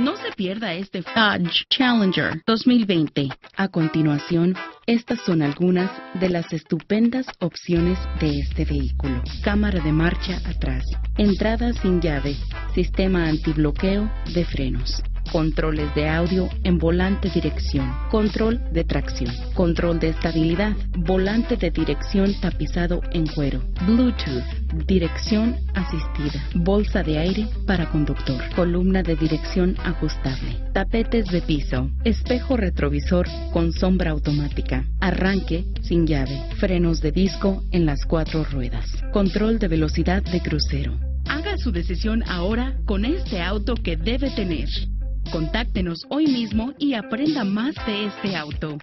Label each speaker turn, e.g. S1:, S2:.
S1: No se pierda este Dodge Challenger 2020. A continuación, estas son algunas de las estupendas opciones de este vehículo. Cámara de marcha atrás, entrada sin llave, sistema antibloqueo de frenos, controles de audio en volante dirección, control de tracción, control de estabilidad, volante de dirección tapizado en cuero, Bluetooth, dirección asistida, bolsa de aire para conductor, columna de dirección ajustable, tapetes de piso, espejo retrovisor con sombra automática, arranque sin llave, frenos de disco en las cuatro ruedas, control de velocidad de crucero. Haga su decisión ahora con este auto que debe tener. Contáctenos hoy mismo y aprenda más de este auto.